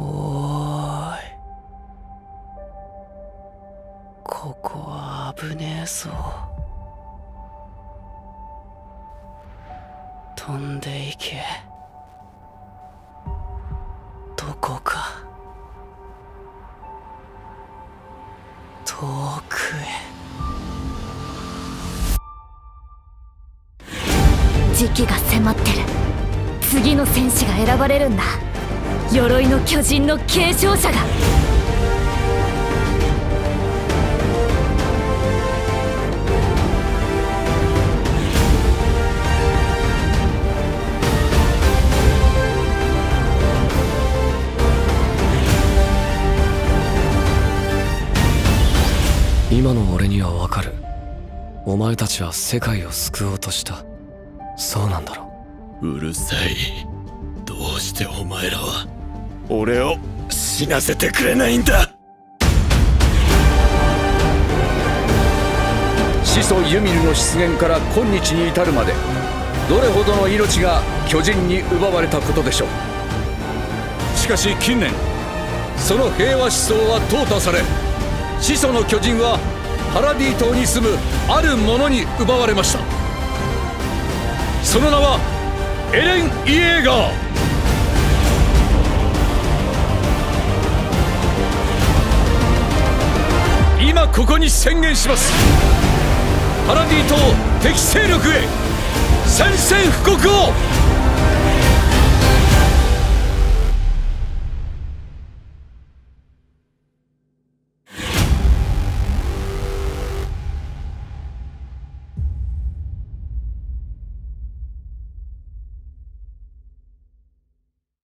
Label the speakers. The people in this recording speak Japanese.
Speaker 1: おーい。ここは危ねえぞ。飛んでいけ。どこか。遠くへ。
Speaker 2: 時期が迫ってる。次の戦士が選ばれるんだ。鎧の巨人の継承者が
Speaker 3: 今の俺にはわかる。お前たちは世界を救おうとした。そうなんだろ
Speaker 4: うるさい。どうしてお前らは俺を死なせてくれないんだ。
Speaker 5: 始祖ユミルの出現から今日に至るまでどれほどの命が巨人に奪われたことでしょう。しかし近年その平和思想は淘汰され始祖の巨人はパラディ島に住むある者に奪われました。その名はエレン・イエーガー。今ここに宣言します。パラディ島敵勢力へ宣戦布告を